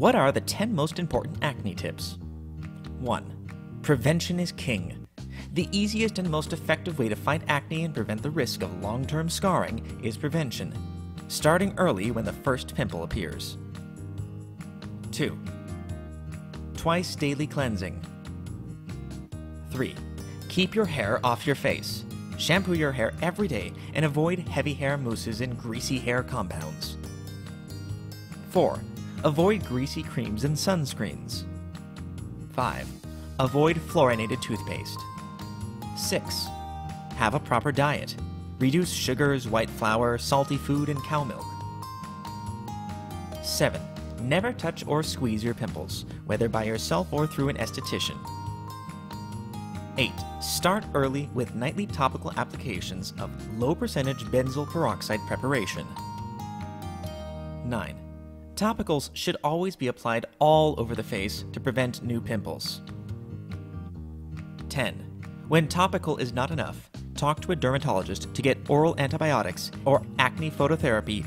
What are the 10 most important acne tips? 1. Prevention is king. The easiest and most effective way to fight acne and prevent the risk of long term scarring is prevention, starting early when the first pimple appears. 2. Twice daily cleansing. 3. Keep your hair off your face. Shampoo your hair every day and avoid heavy hair mousses and greasy hair compounds. 4. Avoid greasy creams and sunscreens. 5. Avoid fluorinated toothpaste. 6. Have a proper diet. Reduce sugars, white flour, salty food, and cow milk. 7. Never touch or squeeze your pimples, whether by yourself or through an esthetician. 8. Start early with nightly topical applications of low percentage benzoyl peroxide preparation. 9. Topicals should always be applied all over the face to prevent new pimples. 10. When topical is not enough, talk to a dermatologist to get oral antibiotics or acne phototherapy